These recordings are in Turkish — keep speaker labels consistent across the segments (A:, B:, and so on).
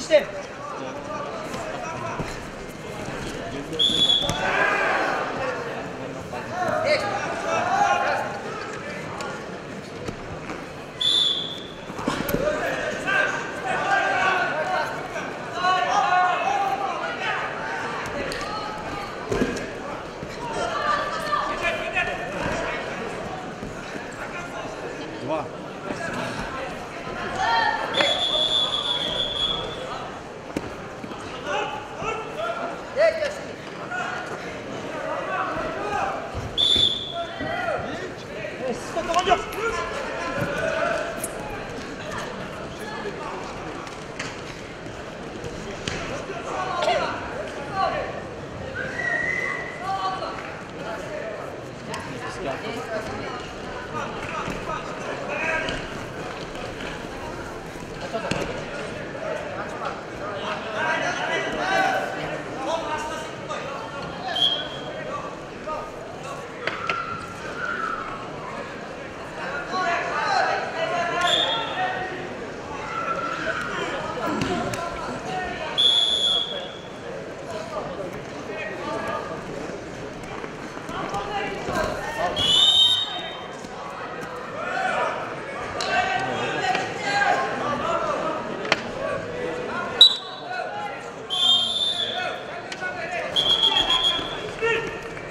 A: して。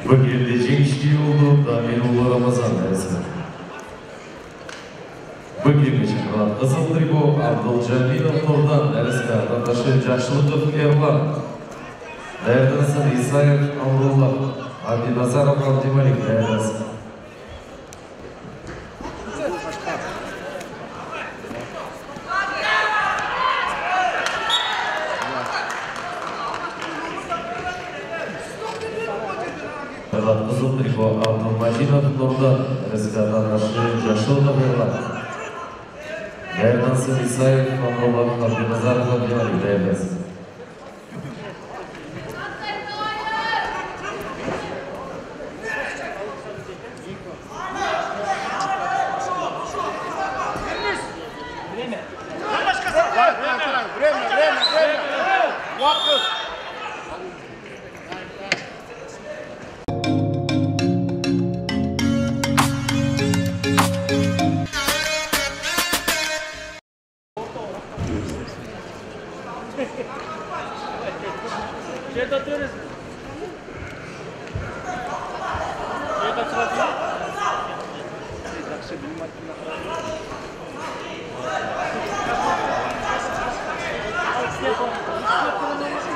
A: İşte.
B: Bugün Cengiz oldu da Eloğlu Ramazan dersi. Bugün için kalan Kızıl Tribo Abdülcemil Otor'dan dersi vatandaşı Caşlıklı Erlan. Derdansı İsayev Amrullah. Abdi Nazarov Abdimalik derdansı. Kalan Kızıl Tribo Abdülmacid Otor'dan dersi vatandaşı Caşlıklı Erlan. Derdansı İsayev
A: Thank you.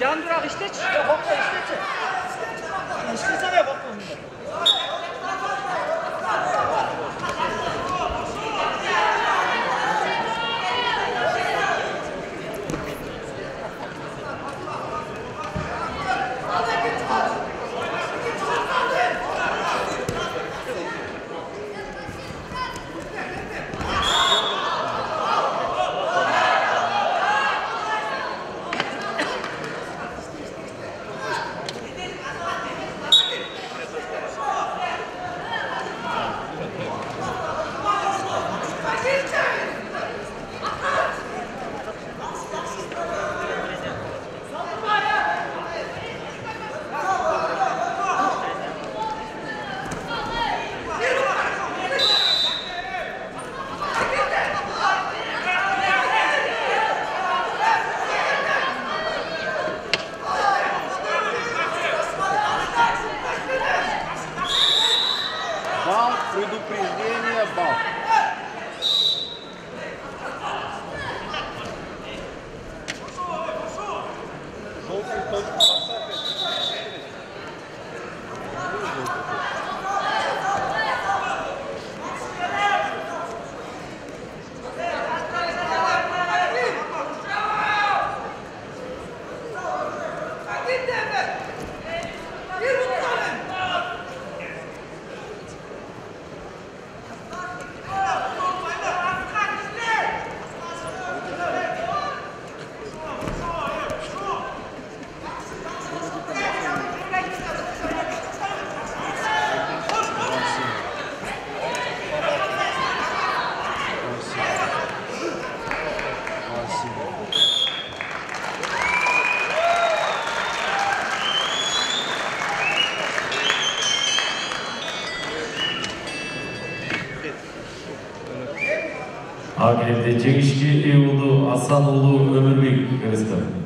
A: Can durak işte.
B: Akilde Cengişki Eğulu Asanoğlu Ömürbek Kırıstı.